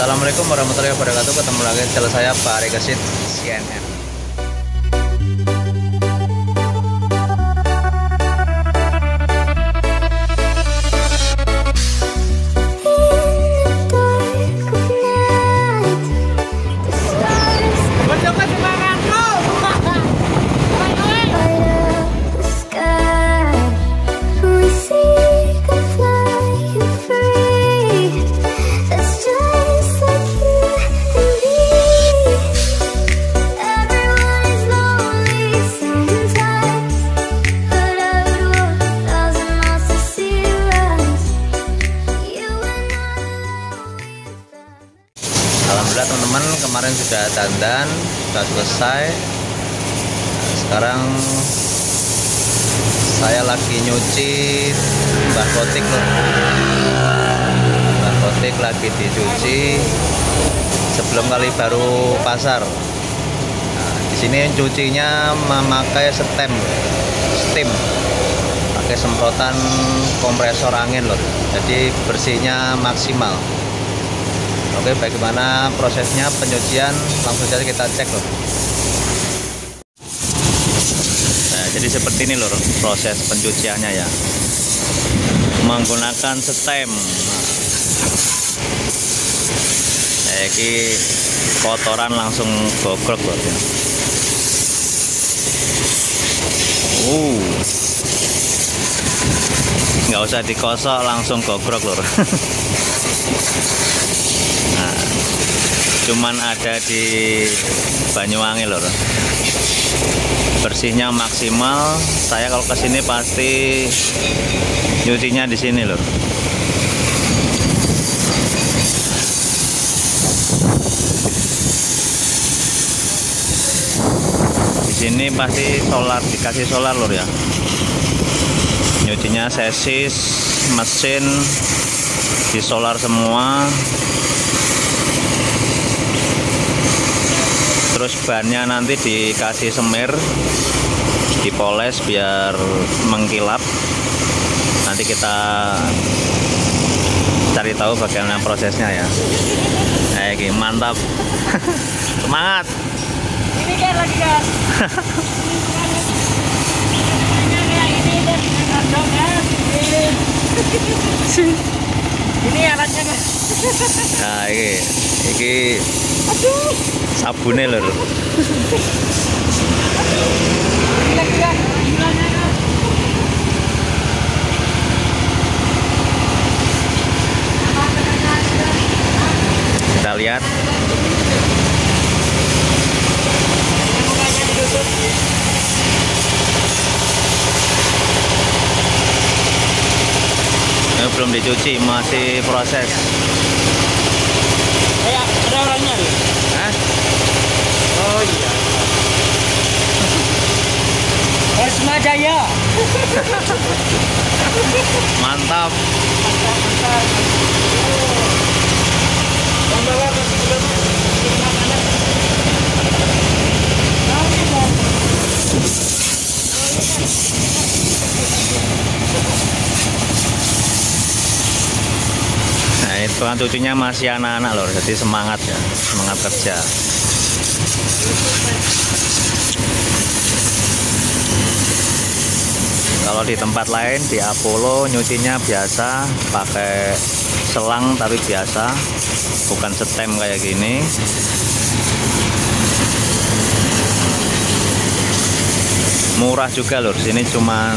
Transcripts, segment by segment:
Assalamualaikum warahmatullahi wabarakatuh. Ketemu lagi channel saya Pak Regesit CNN sekarang saya lagi nyuci mbah kotik loh mbah kotik lagi dicuci sebelum kali baru pasar. Nah, di sini cucinya memakai stem steam. Pakai semprotan kompresor angin loh jadi bersihnya maksimal. Oke, bagaimana prosesnya? Penyucian? Langsung saja kita cek loh. Jadi seperti ini loh proses pencuciannya ya. Menggunakan stem. Nah, ini kotoran langsung gogrok loh. Ya. Uh. Nggak usah dikosok langsung gogrok loh. Cuman ada di Banyuwangi loh. Bersihnya maksimal. Saya kalau ke sini pasti nyucinya di sini loh. Di sini pasti solar dikasih solar lor ya. Nyucinya sesis, mesin di solar semua terus bannya nanti dikasih semir dipoles biar mengkilap. Nanti kita cari tahu bagaimana prosesnya ya. Kayak gini mantap. Semangat. Ini kan lagi kan ini alatnya kan nah ini. Ini. Aduh gimana kan kita lihat. Ini belum dicuci masih proses Mantap Nah, ini tukang cucunya masih anak-anak loh, jadi semangat ya, semangat kerja. Kalau di tempat lain di Apollo nyucinya biasa pakai selang tapi biasa, bukan setem kayak gini. Murah juga loh, sini cuman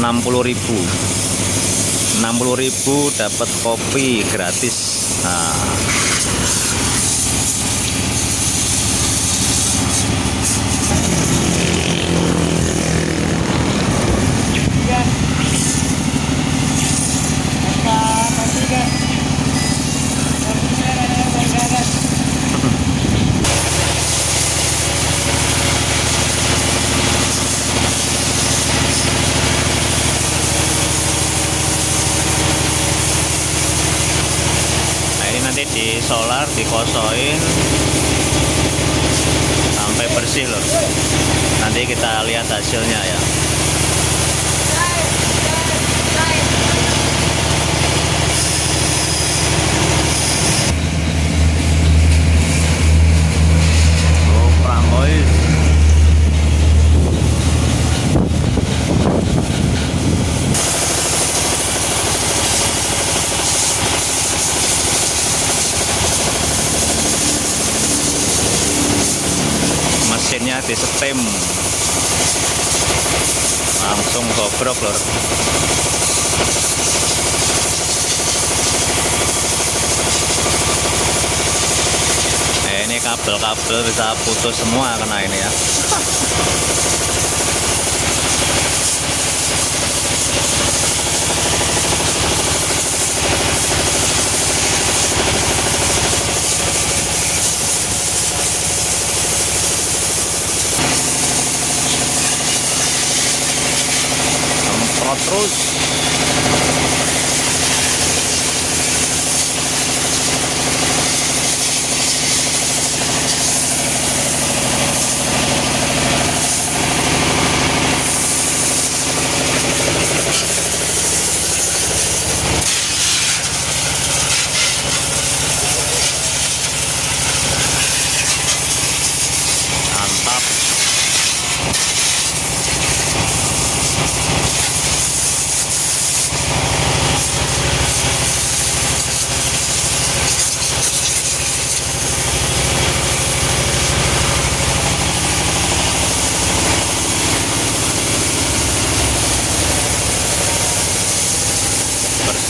60.000 60.000 dapat kopi gratis. Nah, tiga apa tiga Kopinya ada yang bergagas. nah ini nanti di solar dikosoin sampai bersih loh. Nanti kita lihat hasilnya ya. di setim langsung bobrok lor nah, ini kabel-kabel bisa putus semua kena ini ya terus mantap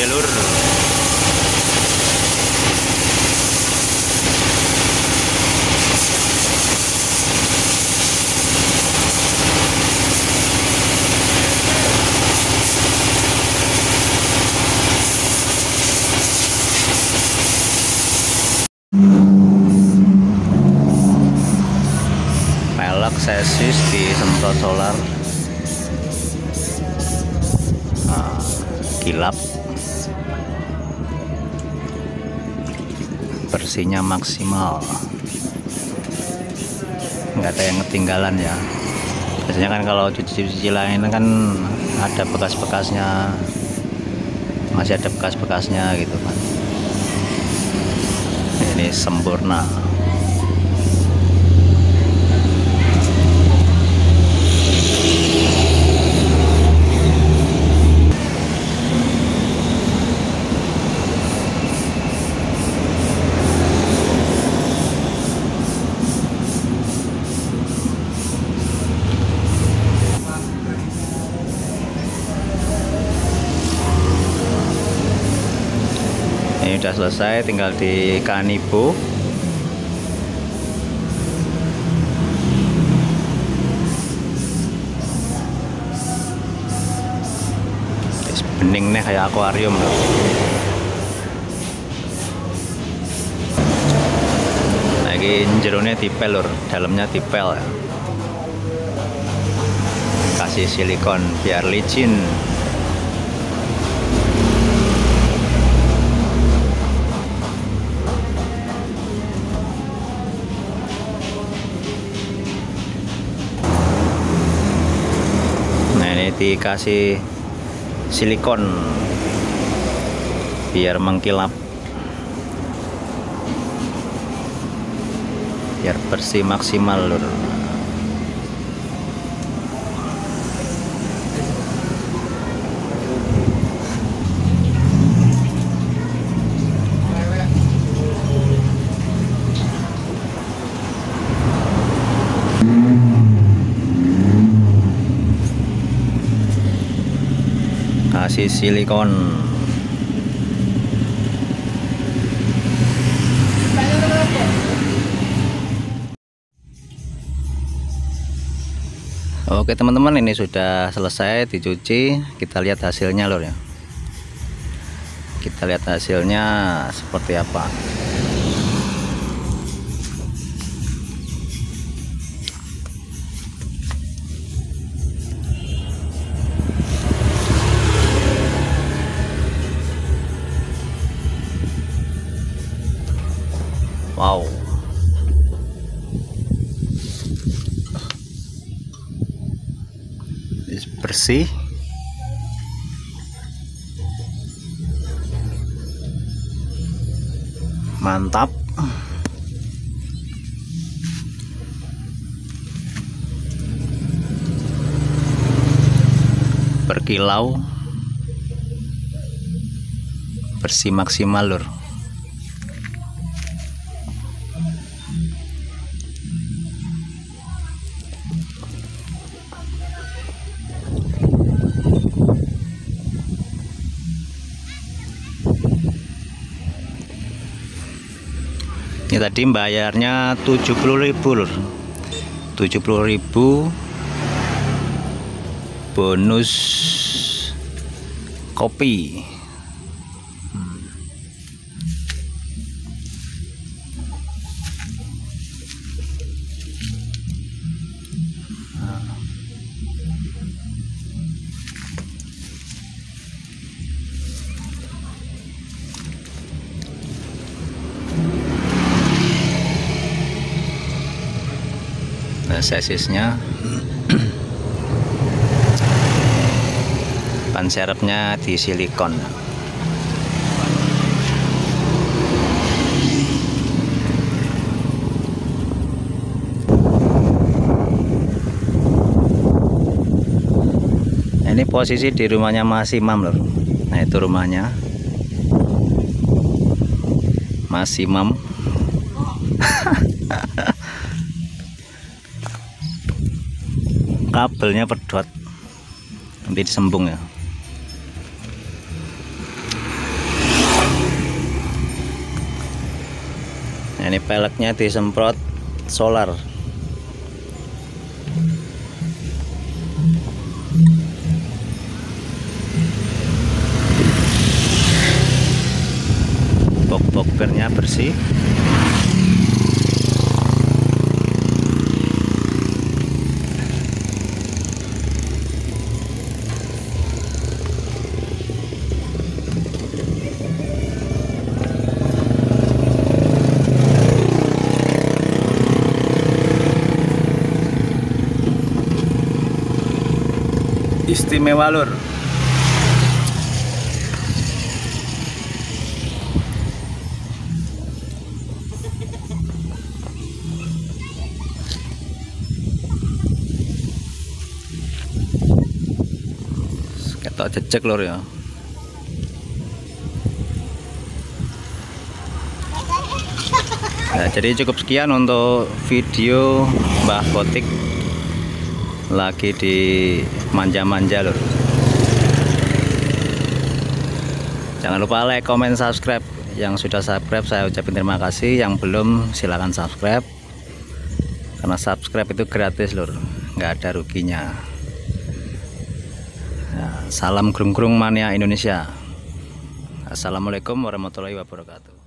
bersilur pelek sesis disemprot solar. Nah, kilap bersihnya maksimal. Nggak ada yang ketinggalan ya. Biasanya kan kalau cuci-cuci lain kan ada bekas-bekasnya. Masih ada bekas-bekasnya gitu kan. Ini sempurna ini udah selesai tinggal di kanibo. Bening kayak akuarium loh lagi jerone tipel lur dalamnya tipel. Kasih silikon biar licin dikasih silikon biar mengkilap biar bersih maksimal lur kasih silikon. Oke teman-teman ini sudah selesai dicuci. Kita lihat hasilnya lor ya. Kita lihat hasilnya seperti apa bersih mantap. Berkilau. Bersih maksimal lur tadi bayarnya 70.000 lur. 70.000 bonus kopi Sesisnya ban serepnya di silikon. Ini posisi di rumahnya Mas Imam loh nah itu rumahnya. Mas Imam kabelnya pedot. Nanti disembung ya. Nah, ini peleknya disemprot solar. Bok-bok pernya bersih istimewa lur. Ketok jejek lur ya. Nah, jadi cukup sekian untuk video Mbah Botik lagi di manja-manja lur jangan lupa like, comment, subscribe. Yang sudah subscribe saya ucapin terima kasih. Yang belum silahkan subscribe. Karena subscribe itu gratis lur nggak ada ruginya. Nah, salam gerung-gerung mania Indonesia. Assalamualaikum warahmatullahi wabarakatuh